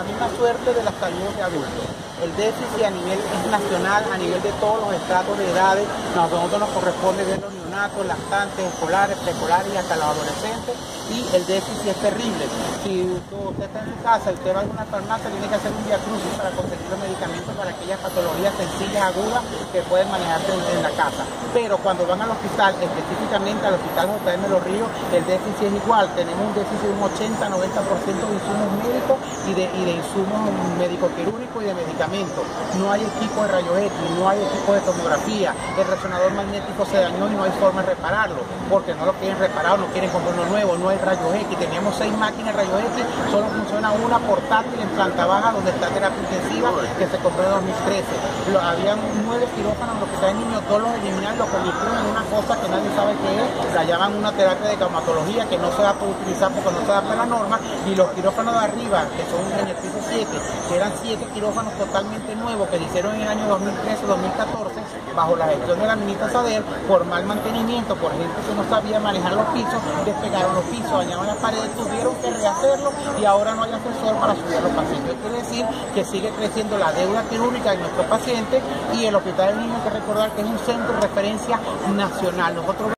la misma suerte de la salud de adultos. El déficit a nivel nacional, a nivel de todos los estratos de edades, nosotros nos corresponde ver los neonatos, lactantes, escolares, preescolares y hasta los adolescentes, y el déficit es terrible. Si usted está en casa y usted va a una farmacia, tiene que hacer un diagnóstico para conseguir los medicamentos para aquellas patologías sencillas, agudas, que pueden manejarse en, la casa. Pero cuando van al hospital, específicamente al hospital JM Los Ríos, el déficit es igual. Tenemos un déficit de un 80-90% de insumos médicos y de, y de insumos médico-quirúrgicos y de medicamentos. No hay equipo de rayos X, no hay equipo de tomografía, el resonador magnético se dañó y no hay forma de repararlo, porque no lo quieren reparar, no quieren comprar uno nuevo, no hay rayos X. Teníamos seis máquinas de rayos X, solo funciona una portátil en planta baja donde está terapia intensiva que se compró en 2013. Lo, habían nueve quirófanos los que están niños, todos los eliminaron, los convirtieron en una cosa que nadie sabe qué es, la llaman una terapia de traumatología que no se va a utilizar porque no se adapta a la norma, y los quirófanos de arriba, que son en el piso 7, que eran siete quirófanos totalmente nuevos que hicieron en el año 2013-2014, bajo la gestión de la ministra Sader, por mal mantenimiento, por gente que no sabía manejar los pisos, despegaron los pisos, dañaron las paredes, tuvieron que rehacerlo y ahora no hay asesor para subir a los pacientes. Quiere decir que sigue creciendo la deuda quirúrgica de nuestros pacientes y el Hospital del Niño hay que recordar que es un centro de referencia nacional. Nosotros